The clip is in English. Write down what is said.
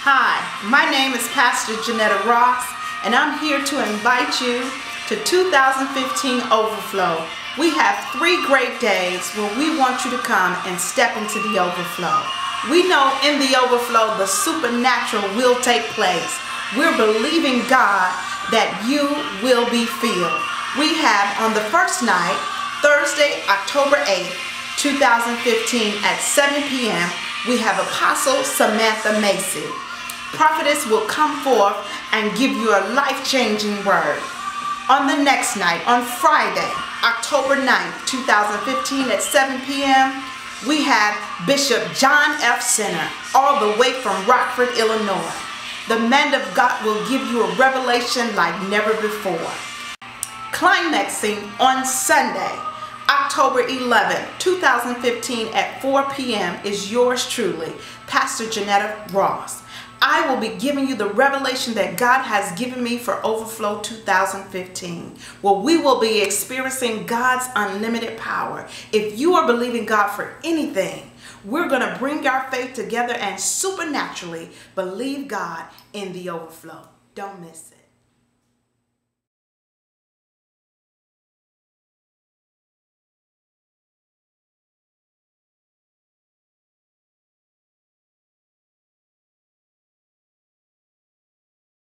Hi, my name is Pastor Jenetta Ross, and I'm here to invite you to 2015 Overflow. We have three great days where we want you to come and step into the overflow. We know in the overflow the supernatural will take place. We're believing God that you will be filled. We have on the first night, Thursday, October 8th, 2015 at 7 p.m., we have Apostle Samantha Macy prophetess will come forth and give you a life-changing word. On the next night, on Friday, October 9th, 2015 at 7 p.m., we have Bishop John F. Center, all the way from Rockford, Illinois. The man of God will give you a revelation like never before. Climaxing on Sunday, October 11, 2015 at 4 p.m. is yours truly, Pastor Jenetta Ross. I will be giving you the revelation that God has given me for Overflow 2015, where we will be experiencing God's unlimited power. If you are believing God for anything, we're going to bring our faith together and supernaturally believe God in the overflow. Don't miss it.